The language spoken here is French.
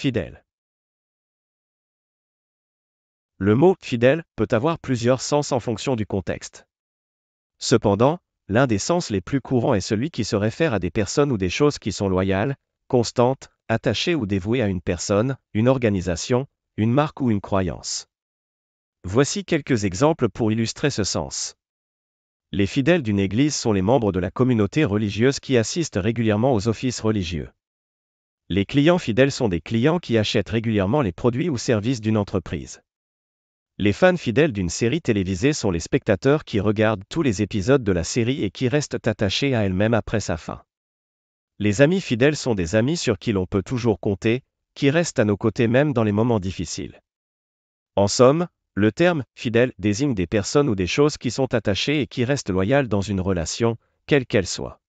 fidèle. Le mot fidèle peut avoir plusieurs sens en fonction du contexte. Cependant, l'un des sens les plus courants est celui qui se réfère à des personnes ou des choses qui sont loyales, constantes, attachées ou dévouées à une personne, une organisation, une marque ou une croyance. Voici quelques exemples pour illustrer ce sens. Les fidèles d'une église sont les membres de la communauté religieuse qui assistent régulièrement aux offices religieux. Les clients fidèles sont des clients qui achètent régulièrement les produits ou services d'une entreprise. Les fans fidèles d'une série télévisée sont les spectateurs qui regardent tous les épisodes de la série et qui restent attachés à elle-même après sa fin. Les amis fidèles sont des amis sur qui l'on peut toujours compter, qui restent à nos côtés même dans les moments difficiles. En somme, le terme fidèle désigne des personnes ou des choses qui sont attachées et qui restent loyales dans une relation, quelle qu'elle soit.